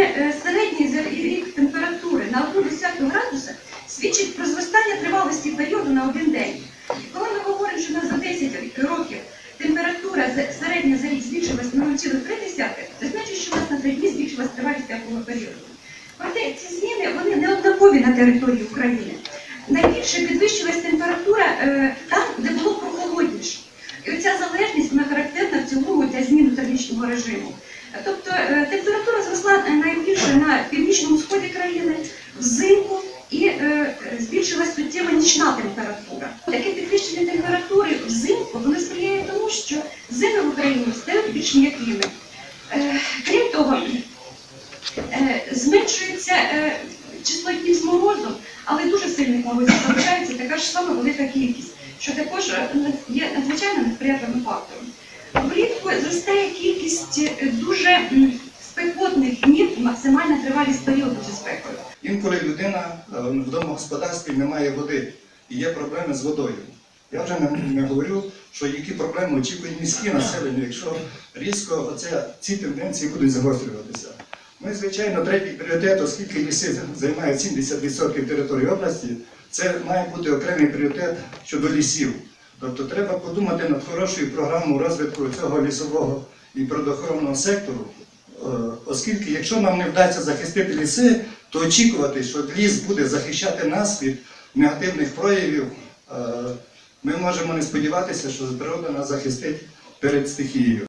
е, середньої за рік температури на 1,1 градуса свідчить про зростання тривалості періоду на один день. Коли ми говоримо, що за 10 років температура середня за рік збільшилась на 0,3, це значить, що у нас на 3 дні збільшилась тривалість такого періоду. Проте ці зміни вони не однакові на території України. Найбільше підвищилась температура е, там, де було прохолодніше. І оця залежність вона характерна в цілому для зміни термічного режиму. Тобто е, температура зросла е, найбільше на північному сході країни, взимку і е, збільшилась суттєво нічна температура. Таке підвищення температури взимку воно сприяє тому, що зими в Україні стають більш м'якими. Крім того, зменшується число днів з морозом, але дуже сильних морозів залишається така ж сама велика кількість, що також є надзвичайно несприятливим фактором. Влітку зростає кількість е, дуже спекотних днів максимальна тривалість періоду зі спекою. Інколи людина е, в домогосподарстві не має води і є проблеми з водою. Я вже не говорю, що які проблеми очікують міські населення, якщо різко оце, ці тенденції будуть загострюватися. Ми, звичайно, третій пріоритет, оскільки ліси займають 70% території області, це має бути окремий пріоритет щодо лісів. Тобто треба подумати над хорошою програмою розвитку цього лісового і природоохоронного сектору, Е, оскільки якщо нам не вдасться захистити ліси, то очікувати, що ліс буде захищати нас від негативних проявів, е, ми можемо не сподіватися, що природа нас захистить перед стихією.